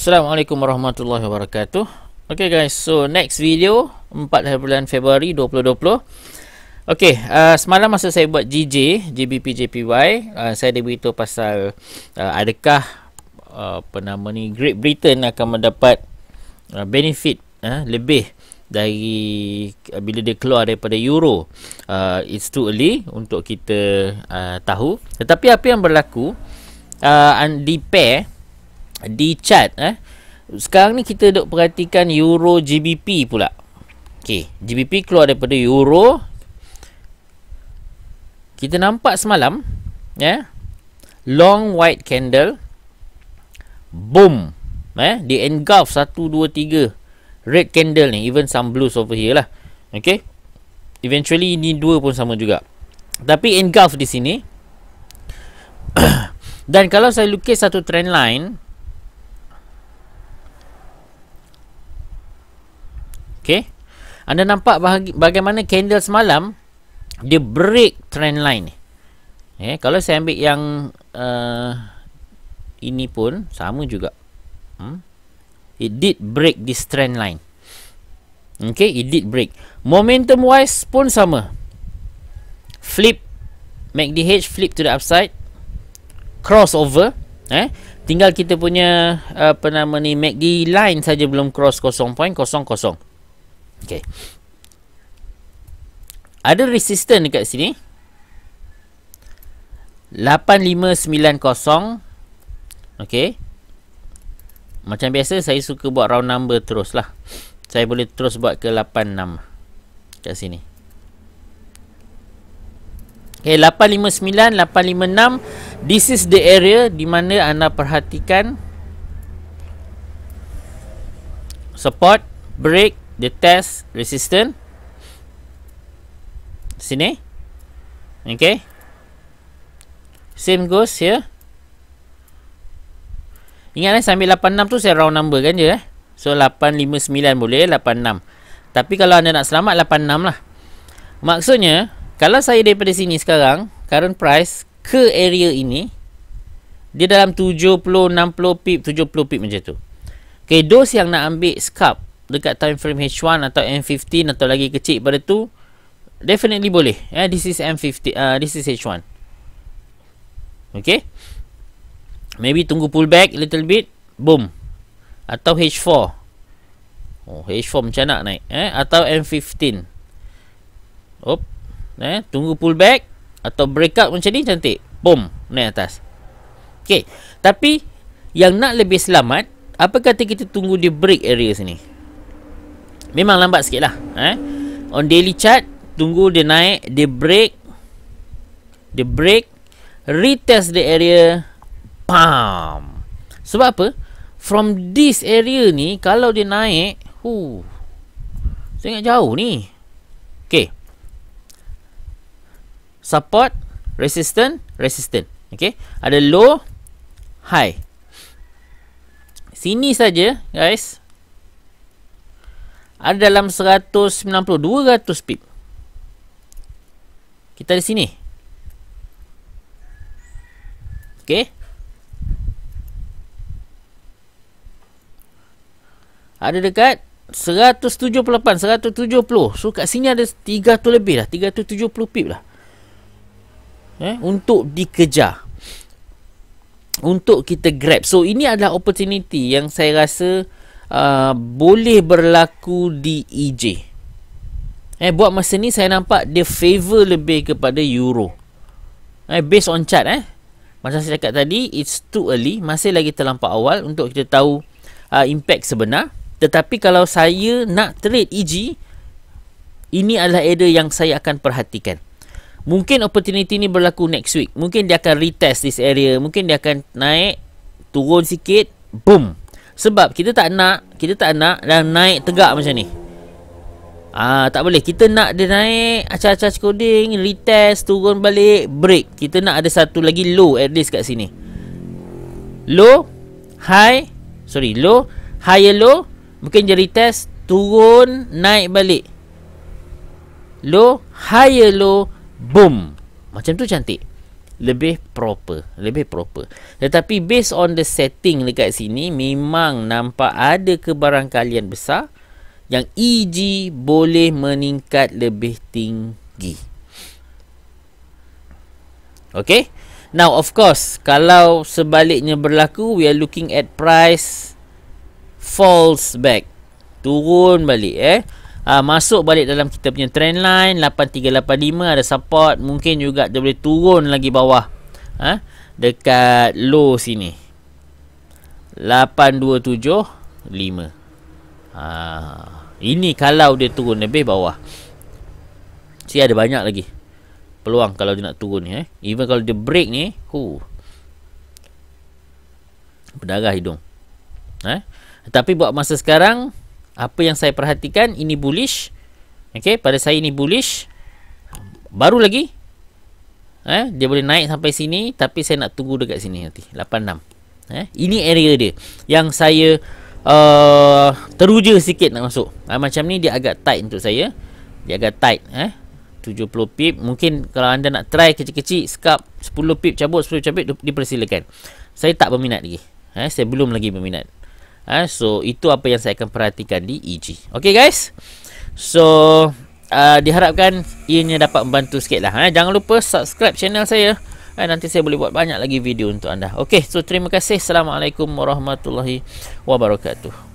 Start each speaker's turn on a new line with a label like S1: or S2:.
S1: Assalamualaikum warahmatullahi wabarakatuh. Okay guys, so next video 4 bulan Februari 2020. Okay, uh, semalam masa saya buat GJ, GBP JPY, uh, saya dah beritahu pasal uh, adakah uh, apa nama ni Great Britain akan mendapat uh, benefit uh, lebih dari uh, bila dia keluar daripada euro. Uh, it's too early untuk kita uh, tahu. Tetapi apa yang berlaku uh, di pair di chat eh. Sekarang ni kita duk perhatikan euro GBP pula. Okey GBP keluar daripada euro. Kita nampak semalam ya yeah, long white candle boom eh di engulf 1 2 3 red candle ni even some blues over here lah. Okey eventually ini dua pun sama juga. Tapi engulf di sini dan kalau saya lukis satu trend line Okay. Anda nampak bahagi, bagaimana candle semalam dia break trend line ni. Eh, kalau saya ambil yang uh, ini pun sama juga. Hmm? It did break this trend line. Okay, it did break. Momentum wise pun sama. Flip MACD flip to the upside. Crossover. Eh, tinggal kita punya apa nama ni MACD line saja belum cross 0.00. Okay. Ada resistance dekat sini. 8590. Okay. Macam biasa saya suka buat round number terus lah. Saya boleh terus buat ke 86. Kat sini. Okay, 859, 856. This is the area di mana anda perhatikan support, break, dia test resistant. Sini. Okay. Same goes here. Ingat eh sambil 86 tu saya round number kan je eh. So 859 boleh 86 tapi kalau anda nak selamat 86 lah. Maksudnya kalau saya daripada sini sekarang current price ke area ini dia dalam 70 60 pip 70 pip macam tu. Okay, those yang nak ambil scalp dekat time frame H1 atau M15 atau lagi kecil pada tu definitely boleh. Yeah, this is M50 uh, this is H1 okay? Maybe tunggu pullback little bit boom. Atau H4 oh H4 macam nak naik eh? Atau M15 op eh tunggu pullback atau breakout macam ni cantik. Boom naik atas. Okay tapi yang nak lebih selamat apa kata kita tunggu dia break area sini Memang lambat sikit lah eh? On daily chart Tunggu dia naik Dia break. Dia break Retest the area. Pam Sebab apa? From this area ni Kalau dia naik huh, Sangat jauh ni. Okay. Support Resistant Resistant. Okay. Ada low High. Sini saja Guys ada dalam 190 200 pip. Kita di sini. Okey. Ada dekat 178 170 so kat sini ada 300 lebih lah 370 pip lah. Eh untuk dikejar. Untuk kita grab. So ini adalah opportunity yang saya rasa uh, boleh berlaku di EJ. Eh buat masa ni saya nampak dia favor lebih kepada euro. Eh based on chart eh. Macam saya cakap tadi it's too early, masih lagi terlampau awal untuk kita tahu uh, impact sebenar. Tetapi kalau saya nak trade EG ini adalah area yang saya akan perhatikan. Mungkin opportunity ni berlaku next week. Mungkin dia akan retest this area. Mungkin dia akan naik, turun sikit, boom. Sebab kita tak nak Kita tak nak Dan naik tegak macam ni. Ah Tak boleh. Kita nak dia naik Acah-acah coding Retest Turun balik Break. Kita nak ada satu lagi low At least kat sini. Low High Sorry Low Higher low Mungkin je retest Turun Naik balik. Low Higher low Boom. Macam tu cantik lebih proper lebih proper. Tetapi based on the setting dekat sini memang nampak ada kebarangkalian besar yang EG boleh meningkat lebih tinggi. Okay? Now of course kalau sebaliknya berlaku we are looking at price falls back. Turun balik eh uh, masuk balik dalam kita punya trend line 8385 ada support mungkin juga dia boleh turun lagi bawah ha? dekat low sini 8275 ha. ini kalau dia turun lebih bawah si ada banyak lagi peluang kalau dia nak turun ni eh. even kalau dia break ni hu berdarah hidung eh? tapi buat masa sekarang apa yang saya perhatikan ini bullish. Okey pada saya ini bullish. Baru lagi eh dia boleh naik sampai sini tapi saya nak tunggu dekat sini nanti 86 eh ini area dia yang saya uh, teruja sikit nak masuk. Uh, macam ni dia agak tight untuk saya. Dia agak tight eh 70 pip. Mungkin kalau anda nak try kecil-kecil scalp 10 pip cabut 10 cabut dipersilakan. Saya tak berminat lagi. Eh saya belum lagi berminat Ha, so itu apa yang saya akan perhatikan di EG. Okay guys. So uh, diharapkan ianya dapat membantu sikit lah. Ha. Jangan lupa subscribe channel saya. Ha, nanti saya boleh buat banyak lagi video untuk anda. Okay. So terima kasih. Assalamualaikum warahmatullahi wabarakatuh.